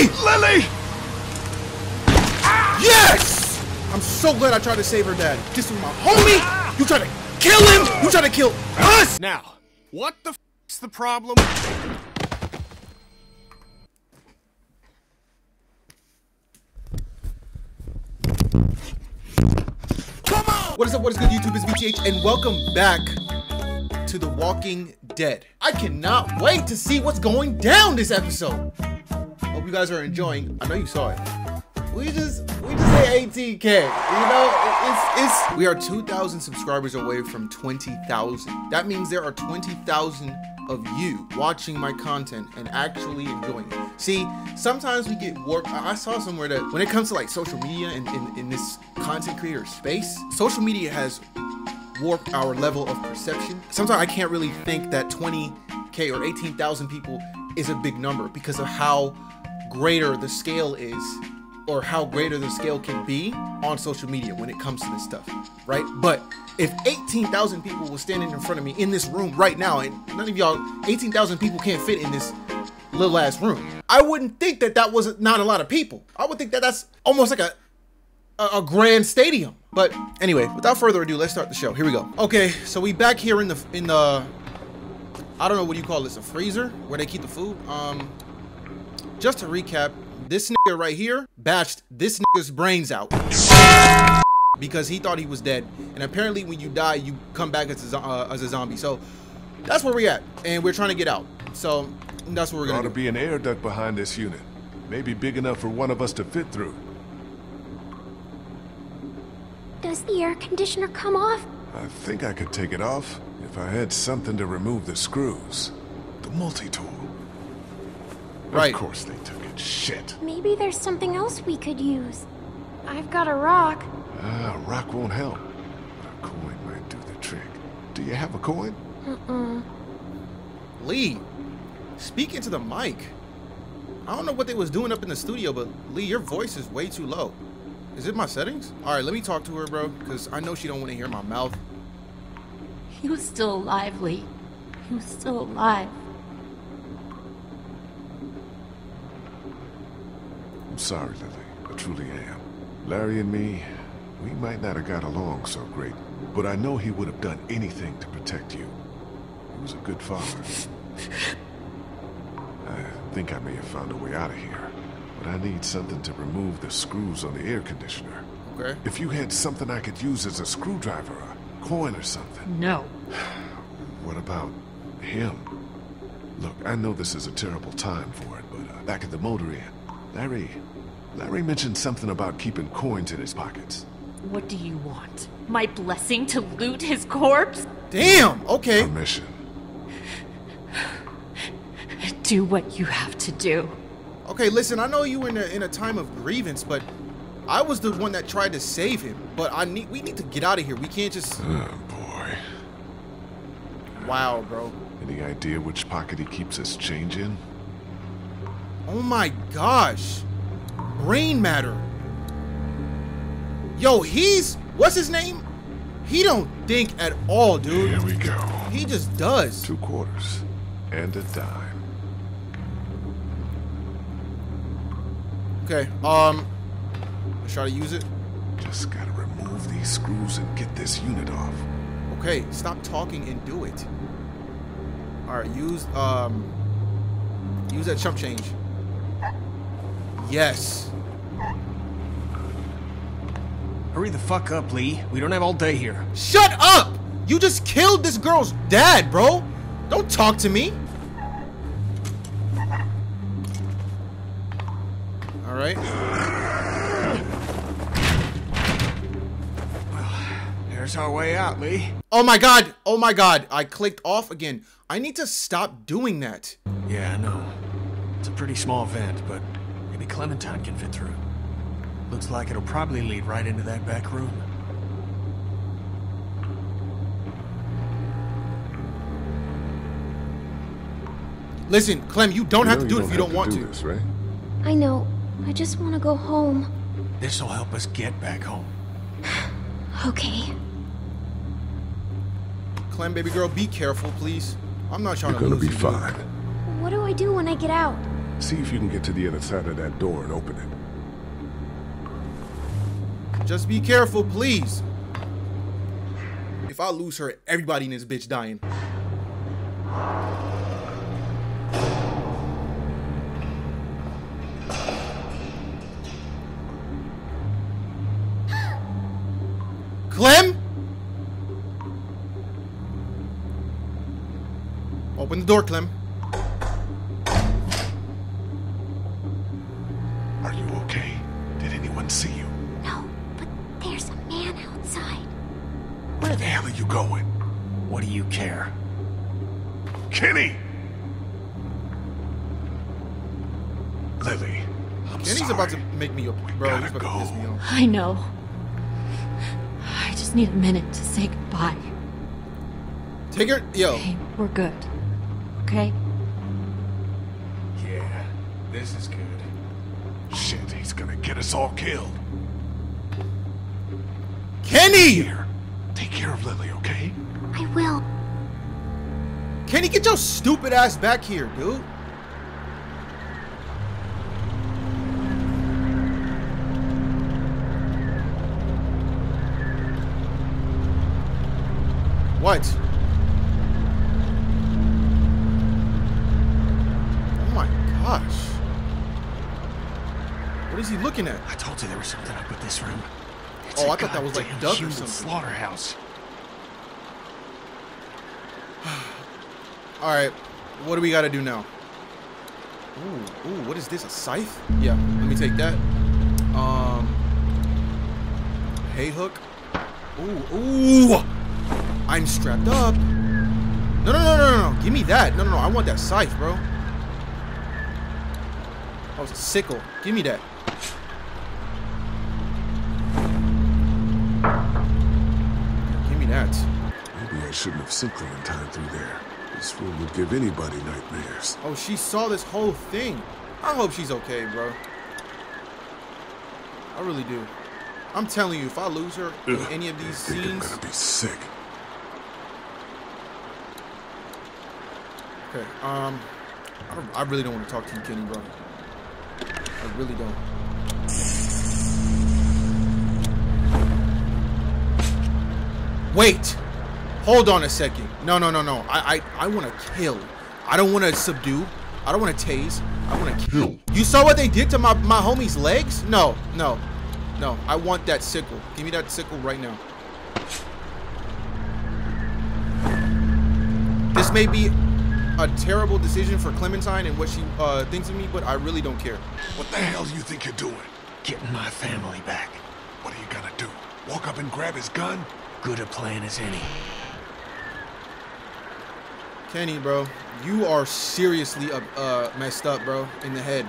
Lily! Lily! Yes! I'm so glad I tried to save her dad. This was my homie. You tried to kill him. You tried to kill us. Now, what the f***'s the problem? Come on! What is up? What is good, YouTube? It's VTH, and welcome back to The Walking Dead. I cannot wait to see what's going down this episode. Hope you guys are enjoying. I know you saw it. We just we just say 18k. You know, it's it's we are 2,000 subscribers away from 20,000. That means there are 20,000 of you watching my content and actually enjoying it. See, sometimes we get warped. I saw somewhere that when it comes to like social media and in, in this content creator space, social media has warped our level of perception. Sometimes I can't really think that 20k or 18,000 people is a big number because of how greater the scale is or how greater the scale can be on social media when it comes to this stuff, right? But if 18,000 people were standing in front of me in this room right now, and none of y'all, 18,000 people can't fit in this little ass room, I wouldn't think that that was not a lot of people. I would think that that's almost like a a, grand stadium. But anyway, without further ado, let's start the show. Here we go. Okay, so we back here in the in the I don't know what you call this, a freezer where they keep the food. Um, just to recap, this nigga right here bashed this nigga's brains out because he thought he was dead. And apparently, when you die, you come back as a, uh, as a zombie. So that's where we're at, and we're trying to get out. So that's what we're gonna to do. be an air duct behind this unit. Maybe big enough for one of us to fit through. Does the air conditioner come off? I think I could take it off if I had something to remove the screws. The multi-tool. Right. Of course they took it. Shit. Maybe there's something else we could use. I've got a rock. Ah, a rock won't help. But a coin might do the trick. Do you have a coin? Uh-uh. Lee, speak into the mic. I don't know what they was doing up in the studio, but Lee, your voice is way too low. Is it my settings? All right, let me talk to her, bro, because I know she don't want to hear my mouth. He was still alive, Lee. He was still alive. I'm sorry, Lily. I truly am. Larry and me, we might not have got along so great, but I know he would have done anything to protect you. He was a good father. I think I may have found a way out of here, but I need something to remove the screws on the air conditioner. Okay. If you had something I could use as a screwdriver, a coin or something. No. What about him? Look, I know this is a terrible time for it, but uh, back at the motor inn, Larry, Larry mentioned something about keeping coins in his pockets. What do you want? My blessing to loot his corpse? Damn. Okay. A mission. Do what you have to do. Okay. Listen, I know you in a in a time of grievance, but I was the one that tried to save him. But I need we need to get out of here. We can't just. Oh boy. Wow, bro. Any idea which pocket he keeps his change in? Oh my gosh. Brain matter. Yo, he's what's his name? He don't think at all, dude. Here we go. He just does. Two quarters. And a dime. Okay. Um. Let's try to use it. Just gotta remove these screws and get this unit off. Okay. Stop talking and do it. All right. Use um. Use that chump change. Yes. Hurry the fuck up, Lee. We don't have all day here. Shut up! You just killed this girl's dad, bro. Don't talk to me. All right. Well, there's our way out, Lee. Oh my god. Oh my god. I clicked off again. I need to stop doing that. Yeah, I know. It's a pretty small vent, but maybe Clementine can fit through. Looks like it'll probably lead right into that back room. Listen, Clem, you don't You have to do it if you don't want do to. This, right? I know. I just want to go home. This'll help us get back home. Okay. Clem, baby girl, be careful, please. I'm not trying You're to gonna lose be you, fine. What do I do when I get out? See if you can get to the other side of that door and open it. Just be careful, please. If I lose her, everybody in this bitch dying. Clem? Open the door, Clem. I know. I just need a minute to say goodbye. Take her, yo. Okay, we're good. Okay? Yeah, this is good. Shit, he's gonna get us all killed. Kenny! Here, take care of Lily, okay? I will. Kenny, get your stupid ass back here, dude. What? Oh my gosh. What is he looking at? I told you there was something up with this room. It's Oh, I thought that was like Doug or something. slaughterhouse. All right, what do we got to do now? Ooh, ooh, what is this? A scythe? Yeah, let me take that. Um, hay hook. Ooh, ooh, I'm strapped up. No, no, no, no, no, no. Give me that. No, no, no. I want that scythe, bro. That was a sickle. Give me that. Give me that. Maybe I shouldn't have sent Clementine through there. This room would give anybody nightmares. Oh, she saw this whole thing. I hope she's okay, bro. I really do. I'm telling you, if I lose her in Ugh, any of these think I'm gonna be sick. Okay. Um, I, don't, I really don't want to talk to you, Kenny, bro. I really don't. Wait. Hold on a second. No, no, no, no. I, I, I want to kill. I don't want to subdue. I don't want to tase. I want to kill. You saw what they did to my, my homie's legs? No, no, no. I want that sickle. Give me that sickle right now. This may be a terrible decision for Clementine and what she uh, thinks of me, but I really don't care. What the hell do you think you're doing? Getting my family back. What are you gonna do? Walk up and grab his gun? Good a plan as any. Kenny, bro, you are seriously uh, uh, messed up, bro, in the head.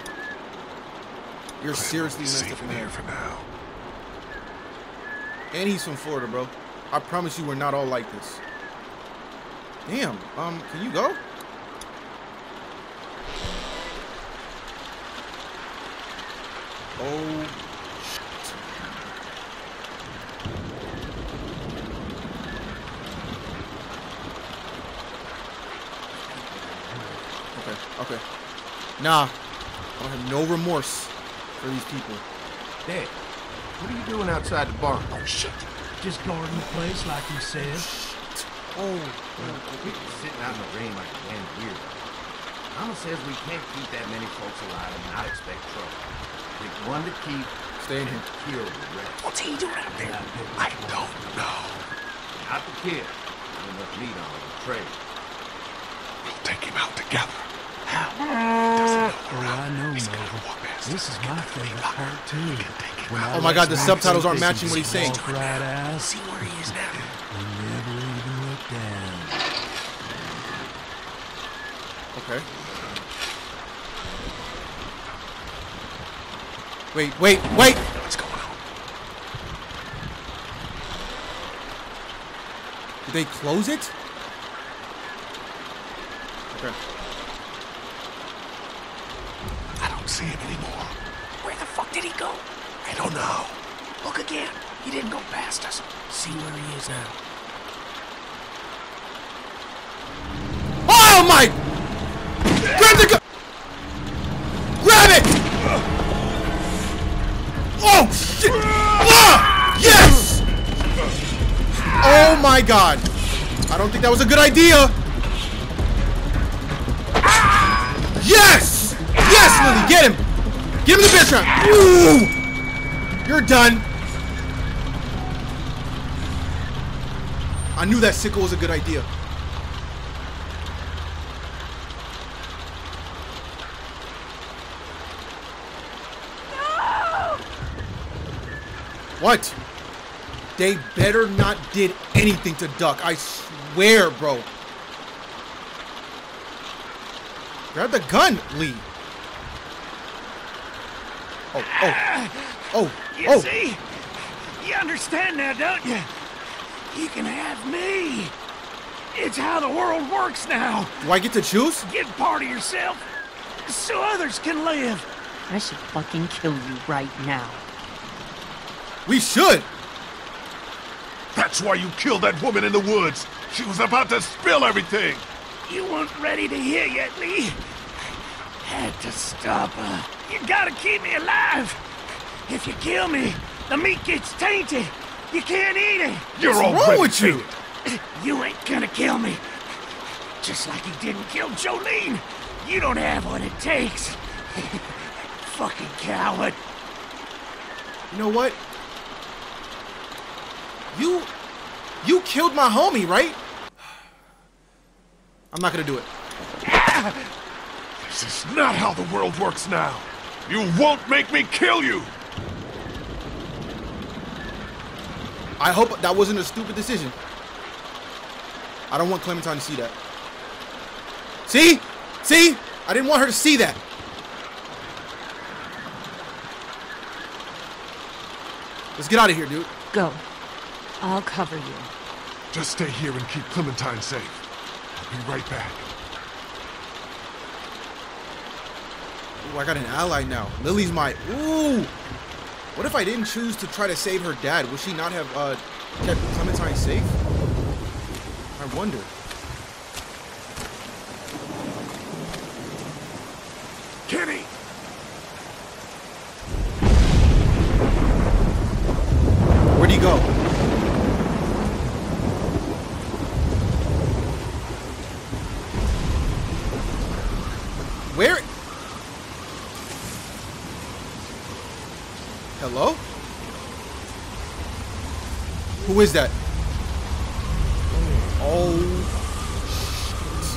You're seriously messed up in the head. for now. And he's from Florida, bro. I promise you we're not all like this. Damn, um, can you go? Oh, shit. Okay, okay. Nah, I don't have no remorse for these people. Dad, what are you doing outside the barn? Oh shit! Just guarding the place like you said. Oh, People oh, sitting out in the rain like a damn weird. Mama says we can't keep that many folks alive and not expect trouble. Pick one to keep, stay in here. kill the rest. What's he doing out there? I don't know. Not the kid. Not enough meat on the tray. We'll take him out together. How? Oh, I know, Nova. This is my favorite part too. Oh my God, the subtitles aren't matching what he's saying. Right out See where he is now. Wait, wait, wait! What's going on? Did they close it? That was a good idea. Yes! Yes, Lily, get him! Get him the bear trap! Ooh! You're done. I knew that sickle was a good idea. What? They better not did anything to Duck. I swear, bro. Grab the gun, Lee. Oh, oh, oh, You oh. see? You understand now, don't you? You can have me. It's how the world works now. Do I get to choose? Get part of yourself so others can live. I should fucking kill you right now. We should. That's why you killed that woman in the woods. She was about to spill everything. You weren't ready to hear yet, Lee. Had to stop her. You gotta keep me alive. If you kill me, the meat gets tainted. You can't eat it. You're What's wrong already with you? You ain't gonna kill me. Just like you didn't kill Jolene. You don't have what it takes. Fucking coward. You know what? You, you killed my homie, right? I'm not gonna do it. This is not how the world works now. You won't make me kill you. I hope that wasn't a stupid decision. I don't want Clementine to see that. See? See? I didn't want her to see that. Let's get out of here, dude. Go. I'll cover you. Just stay here and keep Clementine safe. I'll be right back. Ooh, I got an ally now. Lily's my. Ooh! What if I didn't choose to try to save her dad? Would she not have uh, kept Clementine safe? I wonder. Kenny! Where'd he go? Where? Hello? Who is that? Oh. shit.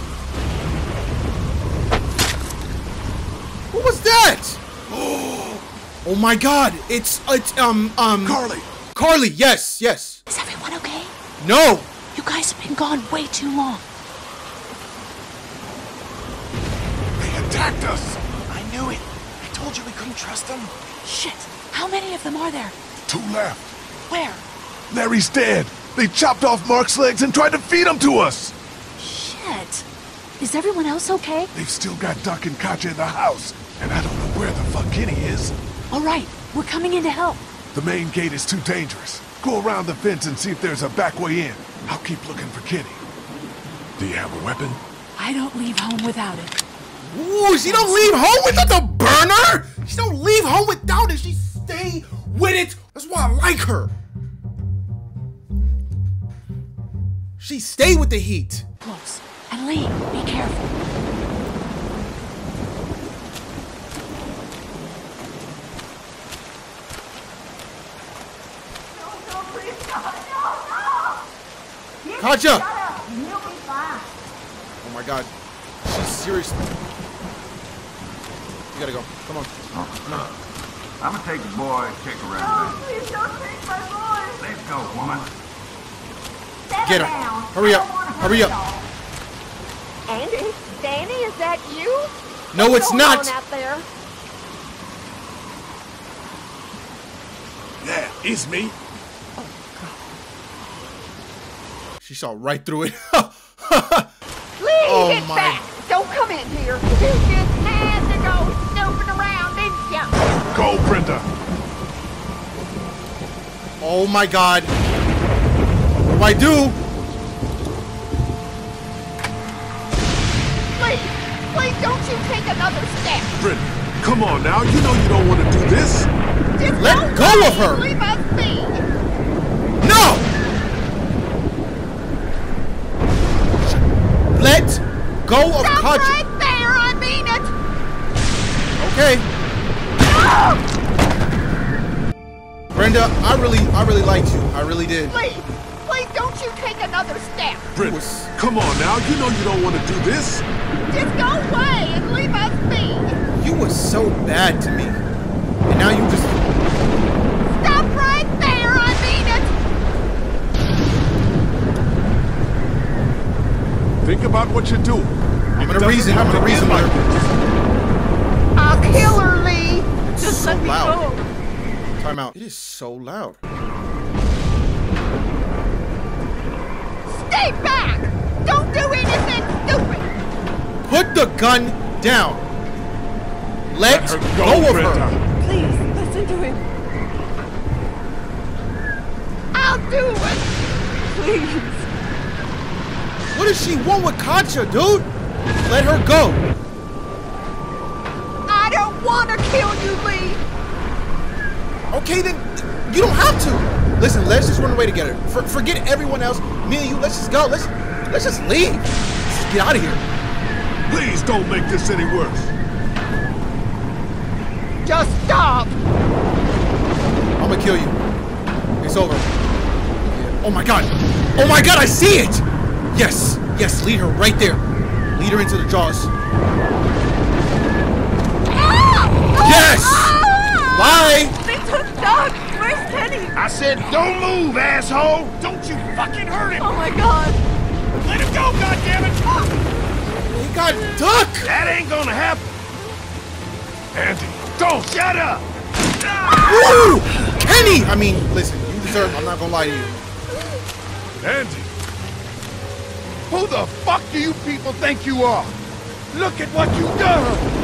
Who was that? Oh my god! It's it's um um Carley! Carley, yes, yes. Is everyone okay? No! You guys have been gone way too long. They attacked us! I knew it. I told you we couldn't trust them. Shit. How many of them are there? Two left. Where? Larry's dead. They chopped off Mark's legs and tried to feed him to us. Shit. Is everyone else okay? They've still got Duck and Katjaa in the house, and I don't know where the fuck Kenny is. All right. We're coming in to help. The main gate is too dangerous. Go around the fence and see if there's a back way in. I'll keep looking for Kenny. Do you have a weapon? I don't leave home without it. Ooh, she don't leave home without the burner. She don't leave home without it. She stay with it. That's why I like her. She stay with the heat. Close. And Lee, be careful. Katjaa. Oh my god. She's seriously. You gotta go. Come on. I'm gonna take the boy and check around. please don't take my boy. Let's go, woman. Get her. Hurry up. Hurry up. Andy? Danny, is that you? No, What's it's not. on out there? Yeah, it's me. Oh, she saw right through it. Lee, Oh get my- back! Don't come in here. You just Go, Brenda! Oh my god. What do I do? Please! Please don't you take another step! Brenda, come on now. You know you don't want to do this. Just Let no go of her! Leave us! No! Let go Stop of Katjaa! right there! I mean it! Okay. Brenda, I really, I really liked you. I really did. Please, please don't you take another step. Brenda, come on now. You know you don't want to do this. Just go away and leave us be. You were so bad to me. And now you just Stop right there! I mean it! Think about what you're doing. I'm gonna reason, I'm gonna reason like this. I'll kill her, so let me loud. go. Time out. It is so loud. Stay back! Don't do anything stupid! Put the gun down. Let, Let her go, go, of Brenda. her. Please, listen to him. I'll do it! Please. What does she want with Katjaa, dude? Let her go. I don't want to kill you, Lee! Okay, then you don't have to. Listen, let's just run away together. For, forget everyone else. Me and you, let's just go. Let's let's just leave. Let's just get out of here. Please don't make this any worse. Just stop! I'm gonna kill you. It's over. Yeah. Oh my god. Oh my god, I see it! Yes, yes, lead her right there. Lead her into the jaws. Yes! Ah! Bye! They took Duck. Where's Kenny? I said, don't move, asshole! Don't you fucking hurt him! Oh my god. Let him go, goddammit! He got duck! That ain't gonna happen! Andy, Don't shut up! Woo! Kenny! I mean, listen, you deserve I'm not gonna lie to you. Andy. Who the fuck do you people think you are? Look at what you done!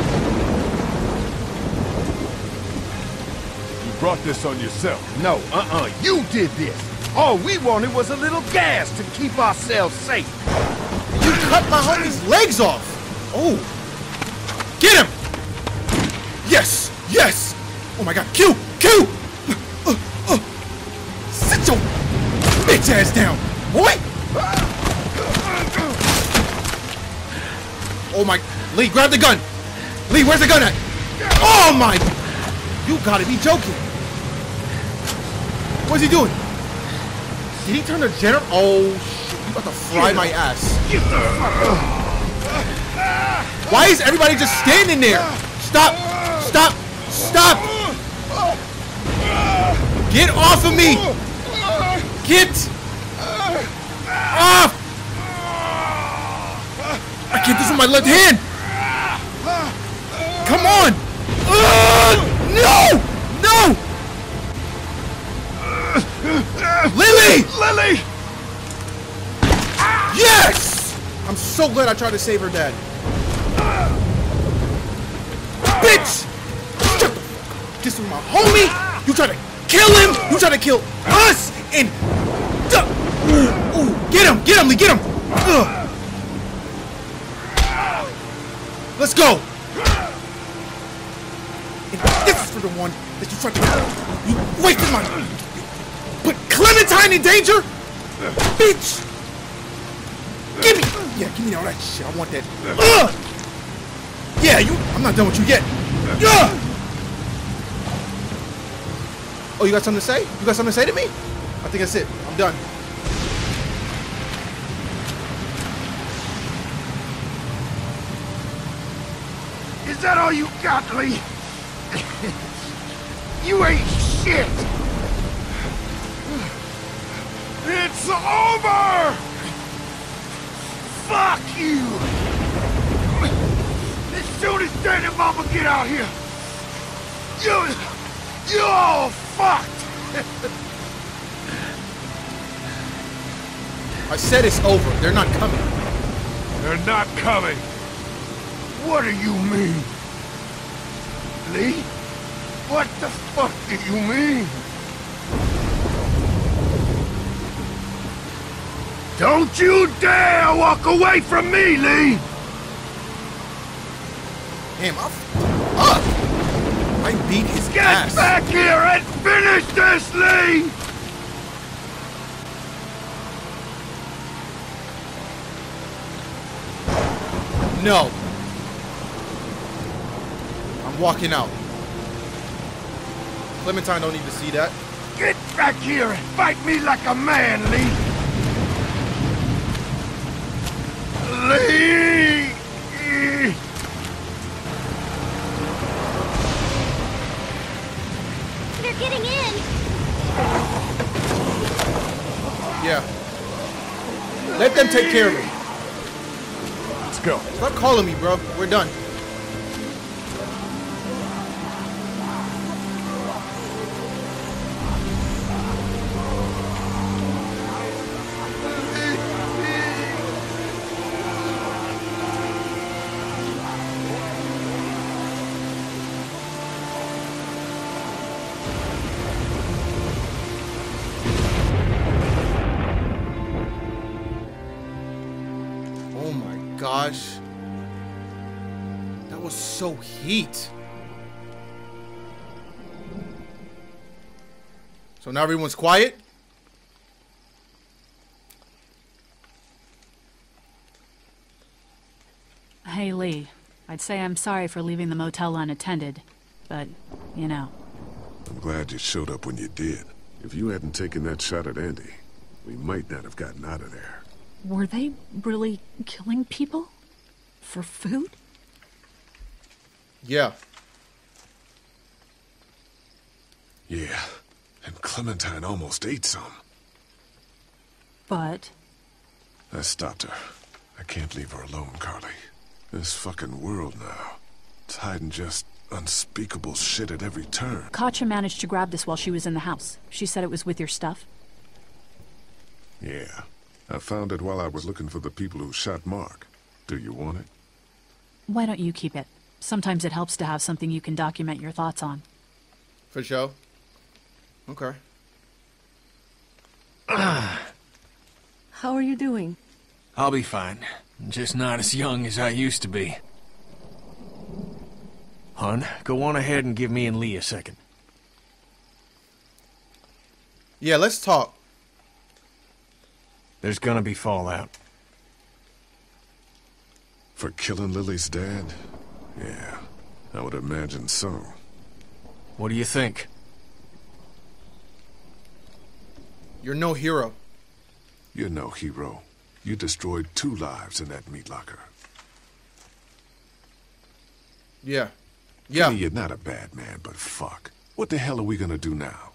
Brought this on yourself. No, uh-uh, you did this! All we wanted was a little gas to keep ourselves safe. You cut my homie's legs off! Oh! Get him! Yes! Yes! Oh my god, Q! Q! Uh, uh. Sit your bitch ass down, boy! Oh my... Lee, grab the gun! Lee, where's the gun at? Oh my... You gotta be joking! What's he doing? Did he turn the gener... Oh, shit. You about to fry my ass. Why is everybody just standing there? Stop! Stop! Stop! Get off of me! Get off! I can't do this with my left hand! Come on! Ugh! no! No! Lily! Lily! Yes! I'm so glad I tried to save her dad. Bitch! Shut the fuck up. This was my homie! You tried to kill him! You tried to kill us! And... Ooh, ooh. Get him! Get him! Get him! Ugh. Let's go! And this is for the one that you tried to... You wasted my... Clementine in danger? Bitch! Give me! Yeah, give me all that shit. I want that. Ugh! Yeah, you. I'm not done with you yet. Ugh! Oh, you got something to say? You got something to say to me? I think that's it. I'm done. Is that all you got, Lee? you ain't shit! It's over! Fuck you! As soon as Dad and Mama get out here, you... you all fucked! I said it's over. They're not coming. They're not coming. What do you mean? Lee? What the fuck do you mean? Don't you dare walk away from me, Lee! Damn, I up. I beat his Get ass. back here and finish this, Lee! No. I'm walking out. Clementine don't need to see that. Get back here and fight me like a man, Lee! Lee! They're getting in. Yeah. Let them take care of him. Let's go. Stop calling me, bro. We're done. Heat. So now everyone's quiet? Hey, Lee. I'd say I'm sorry for leaving the motel unattended, but, you know. I'm glad you showed up when you did. If you hadn't taken that shot at Andy, we might not have gotten out of there. Were they really killing people? For food? Yeah. Yeah, and Clementine almost ate some. But I stopped her. I can't leave her alone, Carley. This fucking world now. It's hiding just unspeakable shit at every turn. Katjaa managed to grab this while she was in the house. She said it was with your stuff. Yeah. I found it while I was looking for the people who shot Mark. Do you want it? Why don't you keep it? Sometimes it helps to have something you can document your thoughts on. For sure. Okay. How are you doing? I'll be fine. Just not as young as I used to be. Hun, go on ahead and give me and Lee a second. Yeah, let's talk. There's gonna be fallout. For killing Lily's dad? Yeah, I would imagine so. What do you think? You're no hero. You're no hero. You destroyed two lives in that meat locker. Yeah. Yeah. Kenny, you're not a bad man, but fuck. What the hell are we gonna do now?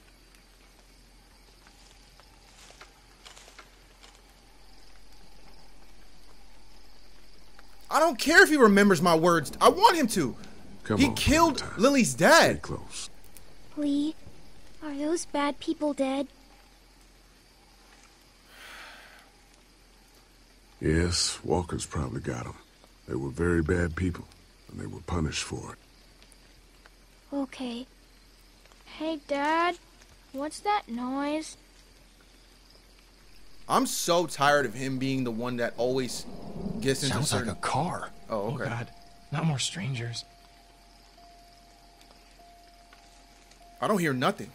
I don't care if he remembers my words. I want him to. Come he on, killed Clementine. Lily's Stay dad. close. Lee, are those bad people dead? Yes, Walker's probably got them. They were very bad people, and they were punished for it. Okay. Hey, Dad. What's that noise? I'm so tired of him being the one that always gets into Sounds like a car. Oh, oh, okay. God. Not more strangers. I don't hear nothing.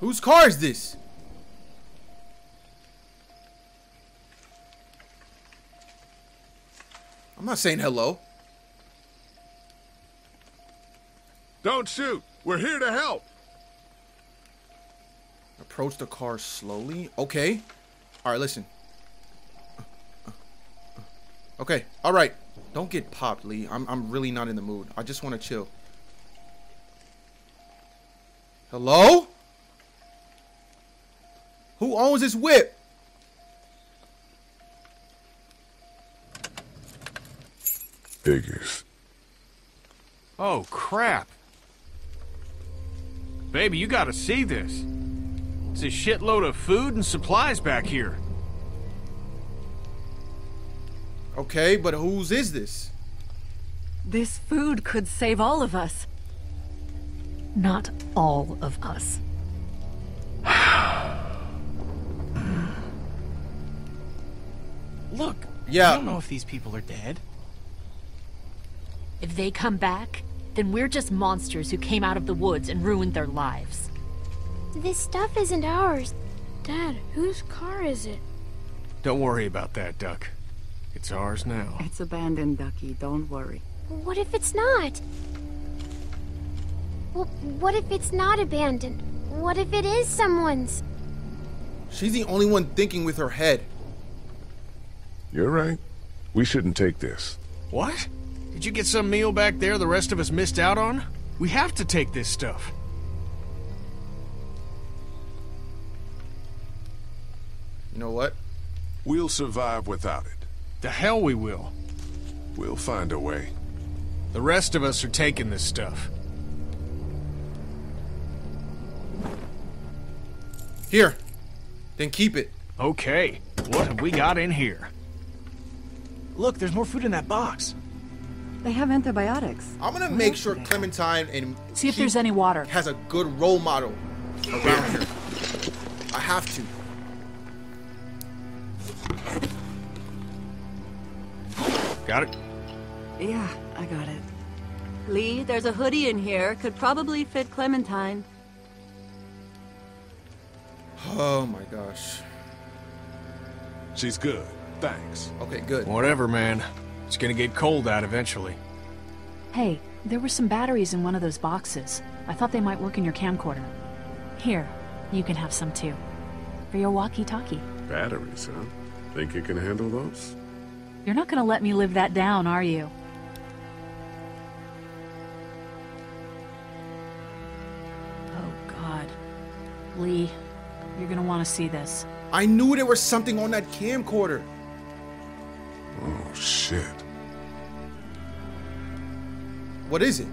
Whose car is this? I'm not saying hello. Don't shoot! We're here to help! Approach the car slowly. Okay. All right, listen. Okay. All right. Don't get popped, Lee. I'm I'm really not in the mood. I just want to chill. Hello? Who owns this whip? Figures. Oh, crap. Baby, you gotta see this. It's a shitload of food and supplies back here. Okay, but whose is this? This food could save all of us. Not all of us. Look, Yeah. I don't know if these people are dead. If they come back, then we're just monsters who came out of the woods and ruined their lives. This stuff isn't ours. Dad, whose car is it? Don't worry about that, Duck. It's ours now. It's abandoned, Ducky. Don't worry. What if it's not? Well, what if it's not abandoned? What if it is someone's? She's the only one thinking with her head. You're right. We shouldn't take this. What? Did you get some meal back there the rest of us missed out on? We have to take this stuff. You know what? We'll survive without it. The hell we will. We'll find a way. The rest of us are taking this stuff. Here. Then keep it. Okay. What have we got in here? Look, there's more food in that box. They have antibiotics. I'm gonna make sure Clementine and See if there's any water. has a good role model around here. I have to. Got it? Yeah, I got it. Lee, there's a hoodie in here. Could probably fit Clementine. Oh my gosh. She's good. Thanks. Okay, good. Whatever, man. It's gonna get cold out eventually. Hey, there were some batteries in one of those boxes. I thought they might work in your camcorder. Here, you can have some too. For your walkie-talkie. Batteries, huh? Think you can handle those? You're not gonna let me live that down, are you? Oh, God. Lee, you're gonna want to see this. I knew there was something on that camcorder. Oh, shit. What is it?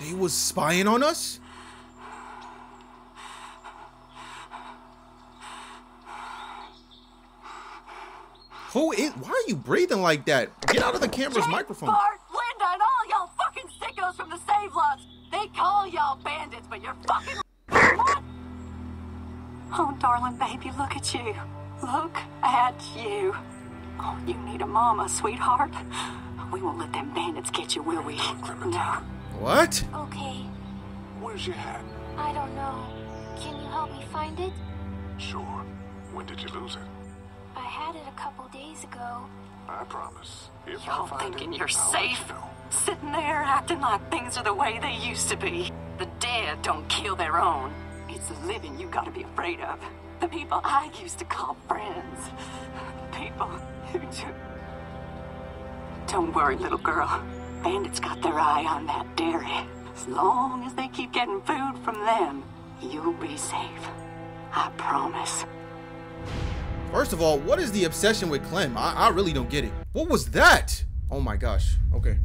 They was spying on us? Who is? Why are you breathing like that? Get out of the camera's microphone. Bart, Linda, and all y'all fucking sickos from the Save Lots. They call y'all bandits, but you're fucking. Oh, darling baby, look at you. Look at you. Oh, you need a mama, sweetheart. We won't let them bandits get you, will we? No. What? Okay, Where's your hat? I don't know. Can you help me find it? Sure. When did you lose it? I had it a couple days ago. I promise. If Y'all I find thinking it, you're I'll let you safe? know. Sitting there acting like things are the way they used to be. The dead don't kill their own. It's the living you gotta be afraid of. The people I used to call friends. People who just... Don't worry, little girl. Bandits got their eye on that dairy. As long as they keep getting food from them, you'll be safe. I promise. First of all, what is the obsession with Clem? I, I really don't get it. What was that? Oh my gosh. Okay.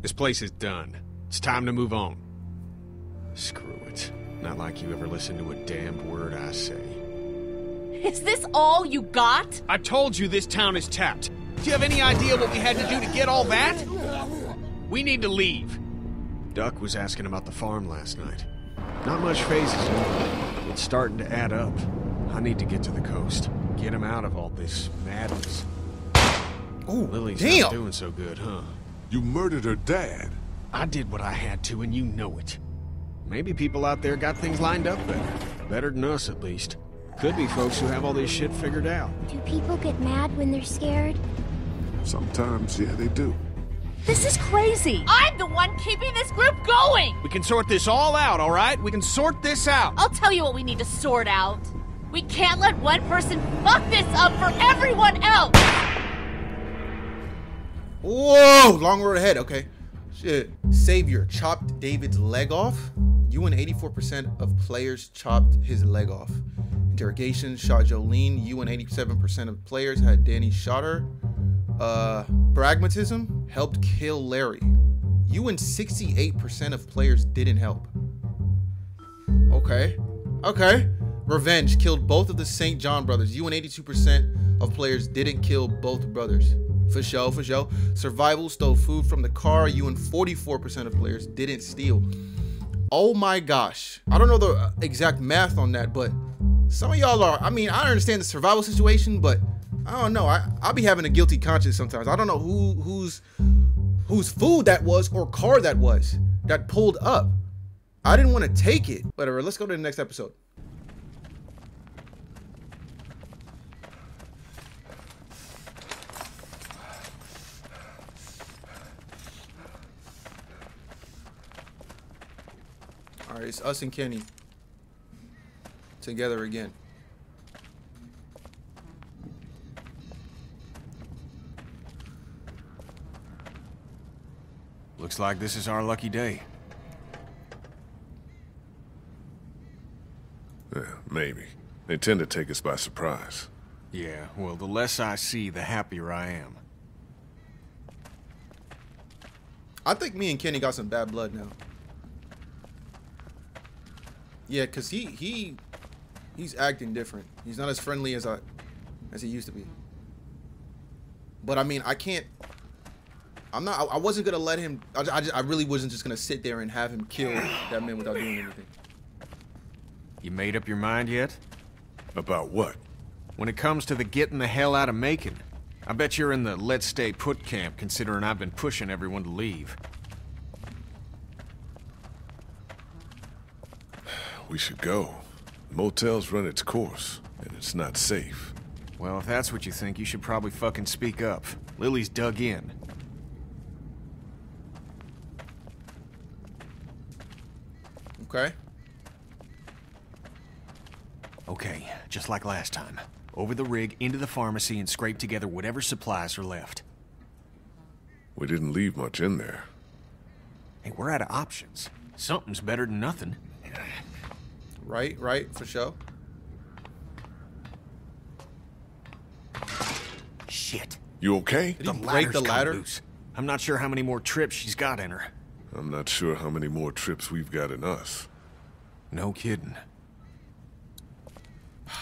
This place is done. It's time to move on. Screw it. Not like you ever listen to a damned word I say. Is this all you got? I told you this town is tapped. Do you have any idea what we had to do to get all that? We need to leave. Duck was asking about the farm last night. Not much fazes me. It's starting to add up. I need to get to the coast. Get him out of all this madness. Oh, Lily's damn. not doing so good, huh? You murdered her dad. I did what I had to, and you know it. Maybe people out there got things lined up better. Better than us, at least. Could be folks who have all this shit figured out. Do people get mad when they're scared? Sometimes, yeah, they do. This is crazy. I'm the one keeping this group going. We can sort this all out, all right? We can sort this out. I'll tell you what we need to sort out. We can't let one person fuck this up for everyone else. Whoa! Long road ahead. Okay. Shit. Savior chopped David's leg off. You and 84% of players chopped his leg off. Interrogation shot Jolene. You and 87% of players had Danny shot her. Uh, pragmatism helped kill Larry. You and 68% of players didn't help. Okay. Okay. Revenge killed both of the St. John brothers. You and 82% of players didn't kill both brothers. For show, for show. Survival stole food from the car. You and 44% of players didn't steal. Oh my gosh. I don't know the exact math on that, but some of y'all are. I mean, I understand the survival situation, but I don't know. I I'll be having a guilty conscience sometimes. I don't know who who's whose food that was or car that was that pulled up. I didn't want to take it. Whatever. Let's go to the next episode. All right, it's us and Kenny together again. Looks like this is our lucky day. Yeah, maybe. They tend to take us by surprise. Yeah, well, the less I see, the happier I am. I think me and Kenny got some bad blood now. Yeah, cause he he he's acting different. He's not as friendly as I as he used to be. But I mean, I can't. I'm not. I, I wasn't gonna let him. I, I, just, I really wasn't just gonna sit there and have him kill that man without doing anything. You made up your mind yet? About what? When it comes to the getting the hell out of Macon, I bet you're in the let's stay put camp considering I've been pushing everyone to leave. We should go. Motel's run its course, and it's not safe. Well, if that's what you think, you should probably fucking speak up. Lily's dug in. Okay. Okay, just like last time. Over the rig, into the pharmacy, and scrape together whatever supplies are left. We didn't leave much in there. Hey, we're out of options. Something's better than nothing. Right, right, for sure. Shit. You okay? Did he break the ladder's ladder? loose. I'm not sure how many more trips she's got in her. I'm not sure how many more trips we've got in us. No kidding.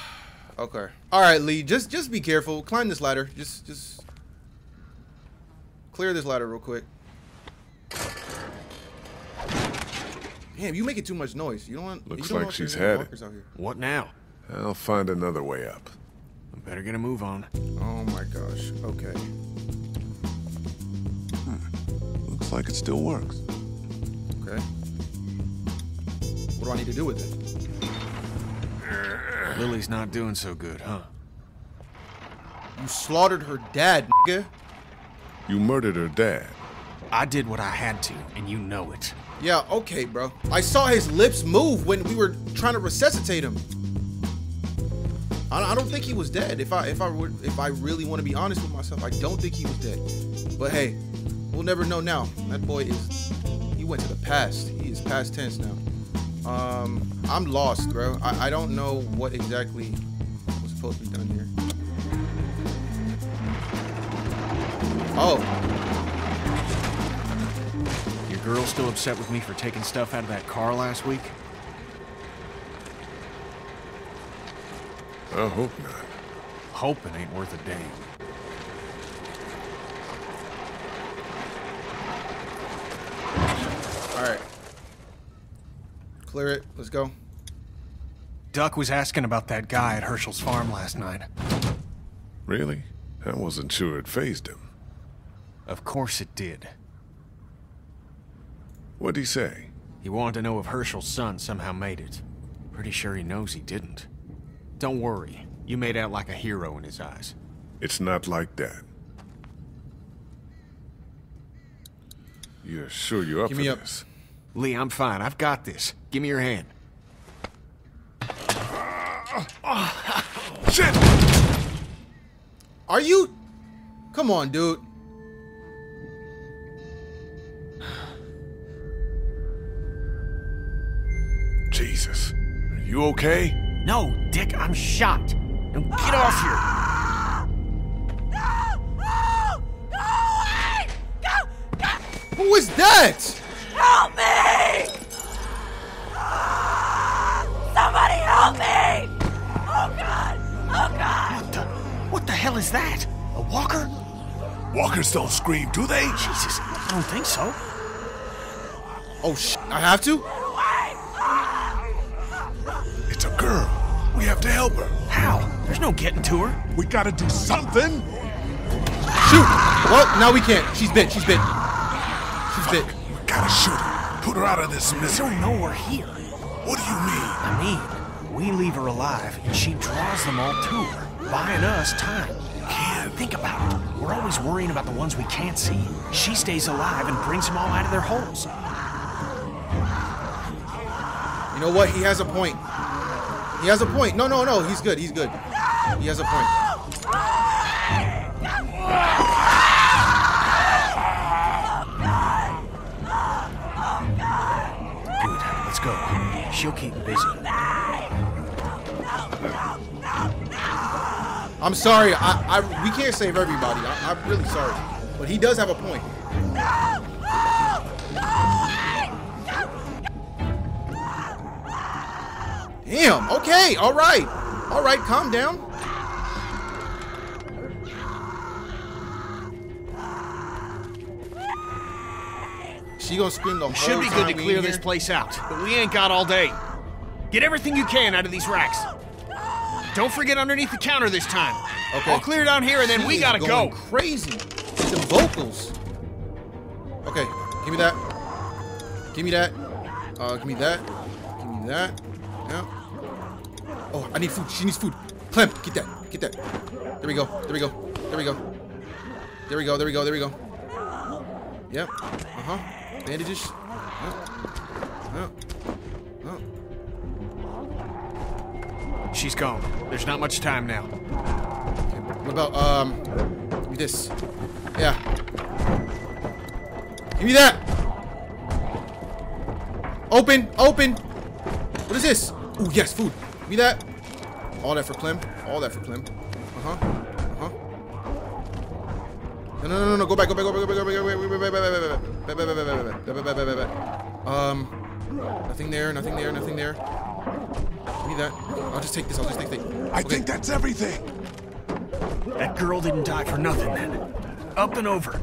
Okay. All right, Lee. Just just be careful. Climb this ladder. Just just clear this ladder real quick. Damn, you making too much noise. You don't want. Looks don't like if there's she's had it. out here. What now? I'll find another way up. I better get a move on. Oh my gosh. Okay. Hmm. Looks like it still works. Okay. What do I need to do with it? Lily's not doing so good, huh? You slaughtered her dad, nigga. You murdered her dad. I did what I had to, and you know it. Yeah, okay, bro. I saw his lips move when we were trying to resuscitate him. I, I don't think he was dead. If I if I would if I really want to be honest with myself, I don't think he was dead. But hey, we'll never know now. That boy is he went to the past. He is past tense now. Um, I'm lost, bro. I, I don't know what exactly was supposed to be done here. Oh, girl still upset with me for taking stuff out of that car last week? I hope not. Hoping ain't worth a damn. all right. Clear it. Let's go. Duck was asking about that guy at Hershel's farm last night. Really? I wasn't sure it fazed him. Of course it did. What'd he say? He wanted to know if Hershel's son somehow made it. Pretty sure he knows he didn't. Don't worry. You made out like a hero in his eyes. It's not like that. You're sure you're up Give for me up. this? Lee, I'm fine. I've got this. Give me your hand. Shit! Are you? Come on, dude. You okay? No, Dick, I'm shot. Now get off here. Who is that? Help me! Somebody help me! Oh God! Oh God! What the? What the hell is that? A walker? Walkers don't scream, do they? Jesus, I don't think so. Oh sh! I have to. Girl. We have to help her. How? There's no getting to her. We gotta do something. Shoot! Well, now we can't. She's bit. She's bit. She's bit. We gotta shoot her. Put her out of this They misery. don't know we're here. What do you mean? I mean, we leave her alive, and she draws them all to her, buying us time. Kid, Think about it. We're always worrying about the ones we can't see. She stays alive and brings them all out of their holes. You know what? He has a point. He has a point. No, no, no. He's good. He's good. He has a point. Good. Let's go. She'll keep busy. I'm sorry. I, I we can't save everybody. I, I'm really sorry. But he does have a point. Damn. Okay. All right. All right. Calm down. She gonna scream the whole Should be good to clear this place out, but we ain't got all day. Get everything you can out of these racks. Don't forget underneath the counter this time. Okay. I'll clear down here and then She we gotta go. Crazy. The vocals. Okay, give me that. Give me that. Uh, give me that. Give me that. Yeah. Oh, I need food. She needs food. Clem, get that. Get that. There we go. There we go. There we go. There we go. There we go. There we go. Yep. Uh huh. Bandages. She's gone. There's not much time now. What about um give me this? Yeah. Give me that! Open! Open! What is this? Oh yes, food. Give me that. All that for Clem. All that for Clem. Uh-huh. Uh-huh. No no no no no go back, go back, go back, go back, go back, go back, go back, go back, go back, go back, go back, go back, go back, go back, go back. Um nothing there, nothing there, nothing there. Give me that. I'll just take this, I'll just take it. I think that's everything. That girl didn't die for nothing then. Up and over.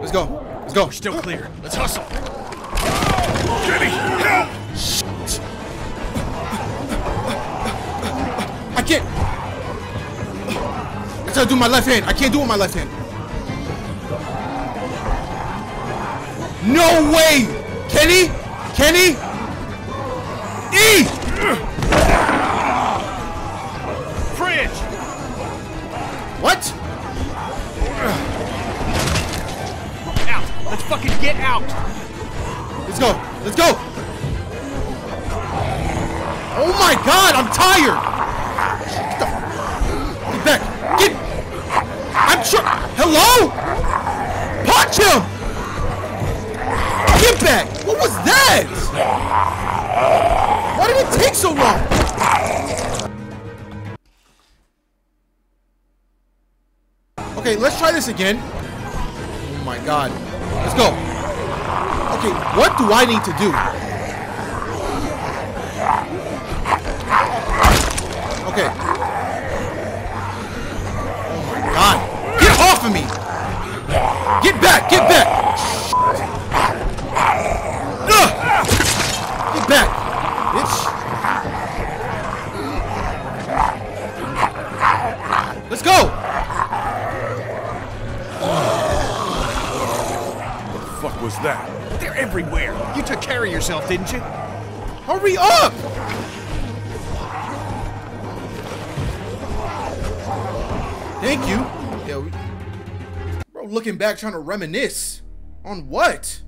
Let's go. Let's go. We're still clear. Let's hustle. Jenny, help! I can't. I gotta do my left hand. I can't do it with my left hand. No way! Kenny? Kenny? It take so long? Okay, let's try this again. Oh my god. Let's go. Okay, what do I need to do? Okay. Oh my god. Get off of me! Get back! Get back! That? They're everywhere. You took care of yourself, didn't you? Hurry up! Thank you. We, bro, looking back, trying to reminisce on what?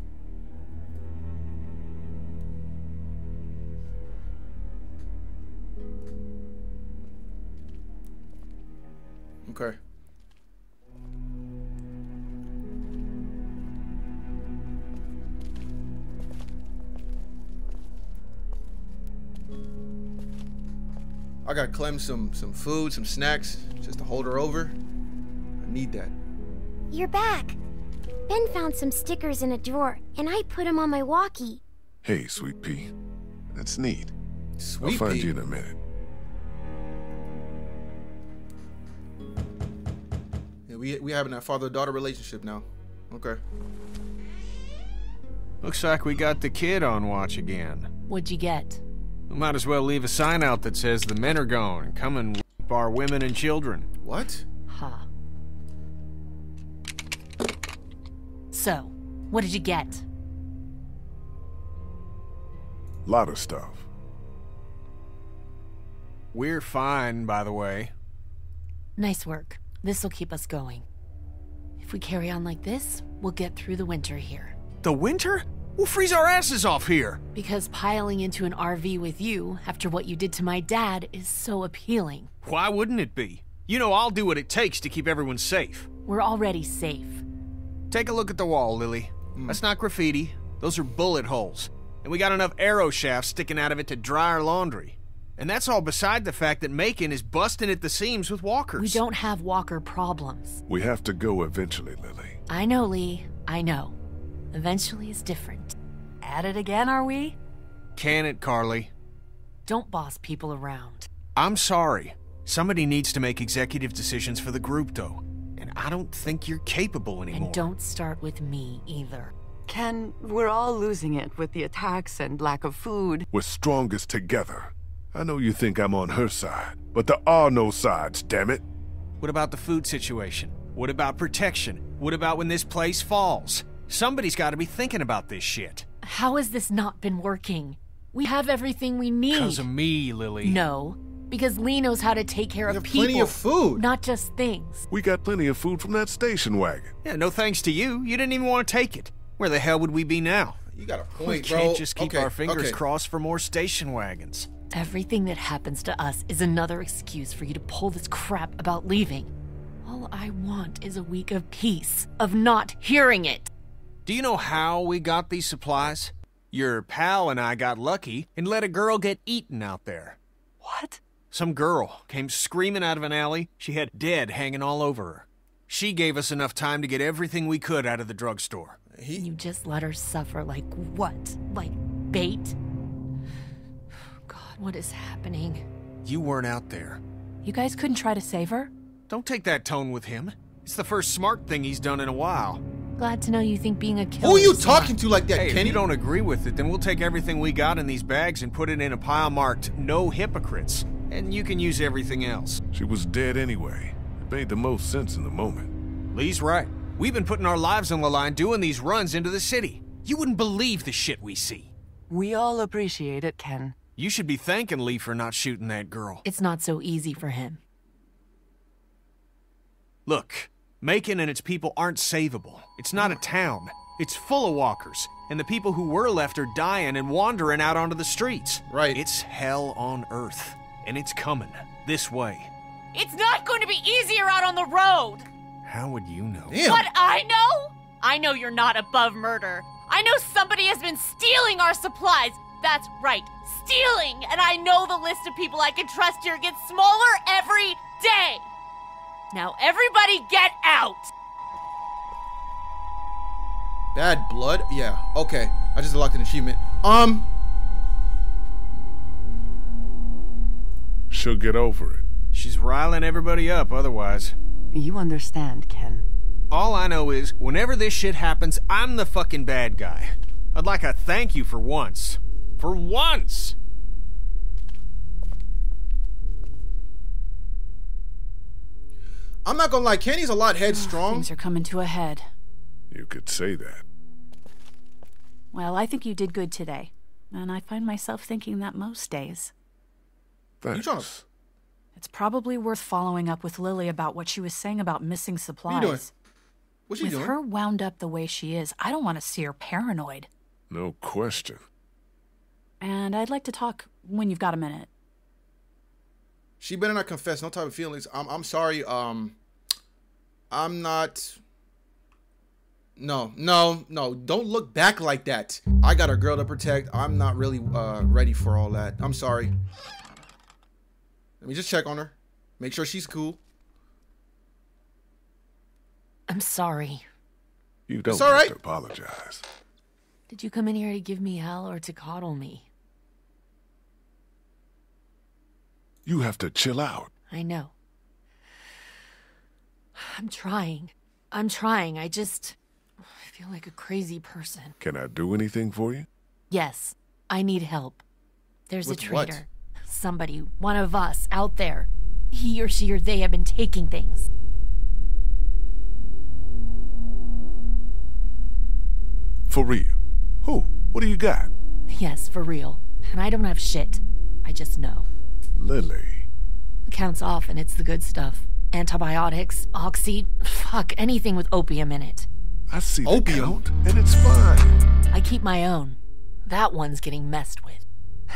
Clem some some food, some snacks, just to hold her over. I need that. You're back. Ben found some stickers in a drawer, and I put them on my walkie. Hey, Sweet Pea. That's neat. Sweet I'll find pea. you in a minute. Yeah, we we having that father-daughter relationship now. Okay. Looks like we got the kid on watch again. What'd you get? We might as well leave a sign out that says the men are gone. Come and rape our women and children. What? Huh. So, what did you get? Lot of stuff. We're fine, by the way. Nice work. This'll keep us going. If we carry on like this, we'll get through the winter here. The winter? We'll freeze our asses off here. Because piling into an RV with you after what you did to my dad is so appealing. Why wouldn't it be? You know I'll do what it takes to keep everyone safe. We're already safe. Take a look at the wall, Lily. Mm. That's not graffiti. Those are bullet holes. And we got enough arrow shafts sticking out of it to dry our laundry. And that's all beside the fact that Macon is busting at the seams with walkers. We don't have walker problems. We have to go eventually, Lily. I know, Lee. I know. Eventually is different. At it again, are we? Can it, Carley? Don't boss people around. I'm sorry. Somebody needs to make executive decisions for the group, though. And I don't think you're capable anymore. And don't start with me either. Ken, we're all losing it with the attacks and lack of food. We're strongest together. I know you think I'm on her side, but there are no sides, damn it. What about the food situation? What about protection? What about when this place falls? Somebody's got to be thinking about this shit. How has this not been working? We have everything we need. Because of me, Lily. No, because Lee knows how to take care We of have people. plenty of food. Not just things. We got plenty of food from that station wagon. Yeah, no thanks to you. You didn't even want to take it. Where the hell would we be now? You got a point, we point, can't bro. just keep Okay, our fingers okay. crossed for more station wagons. Everything that happens to us is another excuse for you to pull this crap about leaving. All I want is a week of peace, of not hearing it. Do you know how we got these supplies? Your pal and I got lucky and let a girl get eaten out there. What? Some girl came screaming out of an alley. She had dead hanging all over her. She gave us enough time to get everything we could out of the drugstore. He... You just let her suffer like what? Like bait? God, what is happening? You weren't out there. You guys couldn't try to save her? Don't take that tone with him. It's the first smart thing he's done in a while. Glad to know you think being a killer. Who are you uh, talking smart. to like that, Hey, if you don't agree with it, then we'll take everything we got in these bags and put it in a pile marked No Hypocrites. And you can use everything else. She was dead anyway. It made the most sense in the moment. Lee's right. We've been putting our lives on the line doing these runs into the city. You wouldn't believe the shit we see. We all appreciate it, Ken. You should be thanking Lee for not shooting that girl. It's not so easy for him. Look, Macon and its people aren't savable. It's not a town. It's full of walkers, and the people who were left are dying and wandering out onto the streets. Right. It's hell on earth, and it's coming this way. It's not going to be easier out on the road. How would you know? Damn. What I know? I know you're not above murder. I know somebody has been stealing our supplies. That's right, stealing. And I know the list of people I can trust here gets smaller every day. Now, everybody get out. Bad blood? Yeah. Okay. I just unlocked an achievement. Um. She'll get over it. She's riling everybody up otherwise. You understand, Ken. All I know is, whenever this shit happens, I'm the fucking bad guy. I'd like a thank you for once. For once! I'm not gonna lie, Kenny's a lot headstrong. Ah, things are coming to a head. You could say that. Well, I think you did good today. And I find myself thinking that most days. Thanks. trying to- It's probably worth following up with Lily about what she was saying about missing supplies. doing? What's she with doing? her wound up the way she is, I don't want to see her paranoid. No question. And I'd like to talk when you've got a minute. She better not confess. No type of feelings. I'm. I'm sorry. Um. I'm not. No, no, no. Don't look back like that. I got a girl to protect. I'm not really uh ready for all that. I'm sorry. Let me just check on her. Make sure she's cool. I'm sorry. You don't all have to apologize. Did you come in here to give me hell or to coddle me? You have to chill out. I know. I'm trying. I'm trying. I just. I feel like a crazy person. Can I do anything for you? Yes, I need help. There's With a what? traitor. Somebody, one of us, out there. He or she or they have been taking things. For real. Who? What do you got? Yes, for real. And I don't have shit. I just know. Lily. The count's off and it's the good stuff. Antibiotics, oxy, fuck, anything with opium in it. I see the count, and it's fine. I keep my own. That one's getting messed with.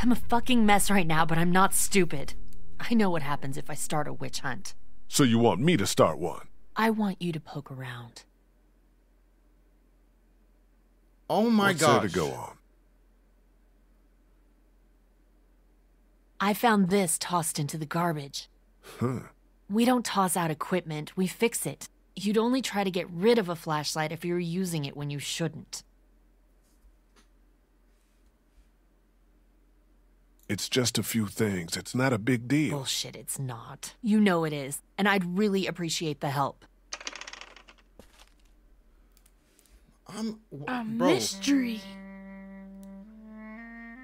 I'm a fucking mess right now, but I'm not stupid. I know what happens if I start a witch hunt. So you want me to start one? I want you to poke around. Oh my What's god. there to go on? I found this tossed into the garbage. Huh. We don't toss out equipment, we fix it. You'd only try to get rid of a flashlight if you were using it when you shouldn't. It's just a few things. It's not a big deal. Bullshit, it's not. You know it is, and I'd really appreciate the help. I'm A bro. mystery.